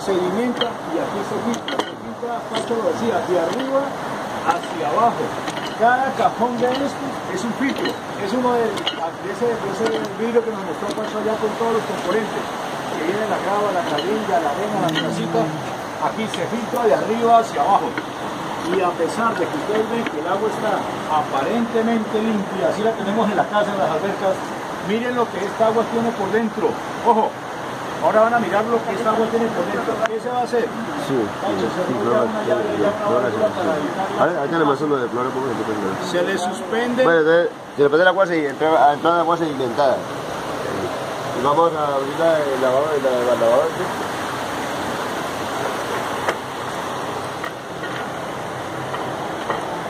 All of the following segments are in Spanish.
se sedimenta y aquí se filtra. Se filtra, Pacho lo decía, de arriba hacia abajo. Cada cajón de estos es un filtro. Es uno de, de ese, de ese vidrio que nos mostró Pacho allá con todos los componentes. Que viene la grava, la carrilla, la arena, la casita. Aquí se filtra de arriba hacia abajo. Y a pesar de que ustedes ven que el agua está aparentemente limpia, así la tenemos en la casa, en las albercas, miren lo que esta agua tiene por dentro. Ojo, ahora van a mirar lo que esta agua tiene por dentro. ¿Qué se va a hacer? Sí, sí, Ahora tenemos uno de porque se Se le suspende. Bueno, entonces, si le el agua, se entra, entra agua sedimentada. Y vamos a abrir la lavadora, la lavadora, ¿sí?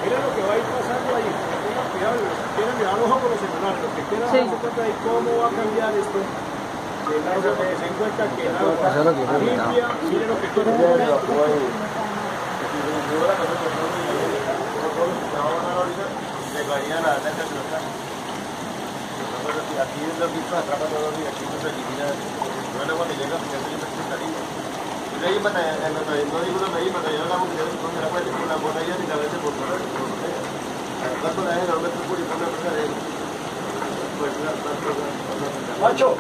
Mira lo que va a ir pasando ahí. Tengan cuidado, mirar ojo con los celulares, los que quieran Sí. darse cuenta de cómo va a cambiar esto. Es lo que lo que. Aquí es lo que atrapa todo y aquí no se elimina. No es agua que llega porque es cristalina. Y de ahí no digo una medida, pero yo la hago que yo con la puerta con la botella y la vez por todo. Acá con la gente no me preocupo y con la cosa de Pues la Macho,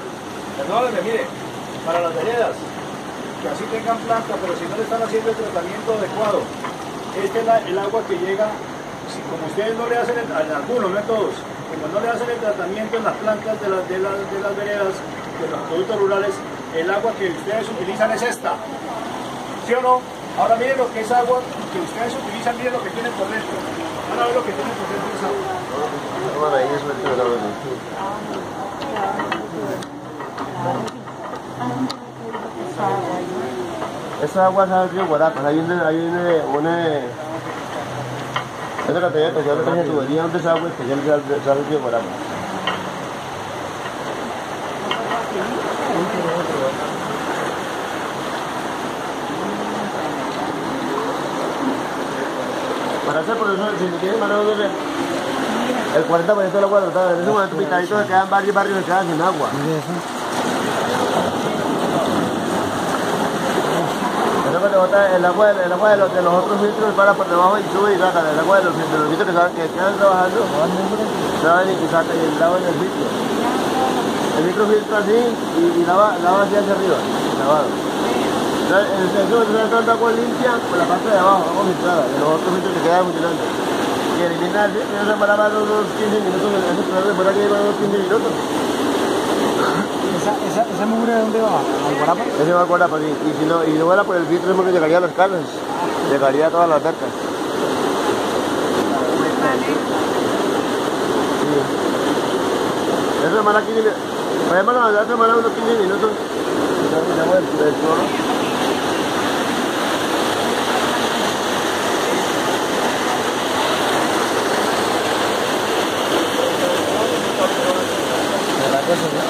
perdóname, mire, para las veredas, que así tengan planta, pero si no le están haciendo el tratamiento adecuado, este es el agua que llega, si como ustedes no le hacen, el, algunos, no todos, como no le hacen el tratamiento en las plantas de las, de las, de las veredas, de los productos rurales, el agua que ustedes utilizan es esta. ¿Sí o no? Ahora miren lo que es agua que ustedes utilizan, miren lo que tienen por dentro. Van a ver lo que tienen por dentro esa agua. Bueno, ahí es lo que acabo de decir. Esa agua sale del río Guarapas, ahí viene, ahí viene una... Esa categoría especial de peña tubería donde esa agua especial sale del río Guarapas. Para hacer por eso, si me quieren mandar un el 40% del agua tratada, en ese momento picadito se quedan varios barrios se quedan sin agua. Que el agua, el agua de los, de los otros filtros para por debajo y sube y saca. El agua de los, de los filtros que, saben, que quedan trabajando, saben y saca el lava en el filtro. El filtro filtra así y, lava, lava así hacia arriba, lavado. Entonces, el filtro está entrando agua limpia por la parte de abajo, agua filtrada, de los otros filtros que quedan funcionando. Y eliminar. Eso se demoraba unos 15 minutos, ese problema demora que lleva unos 15 minutos. ¿Esa, esa, esa mugre de dónde va? ¿Al Guarapa? Ese va a Guarapa, sí. Y si no, y no fuera por el filtro, es porque llegaría a las casas, llegaría a todas las cercas. Sí. Eso demora 15 minutos. Por ejemplo, la demora unos 15 minutos. Ya miramos el, el Gracias.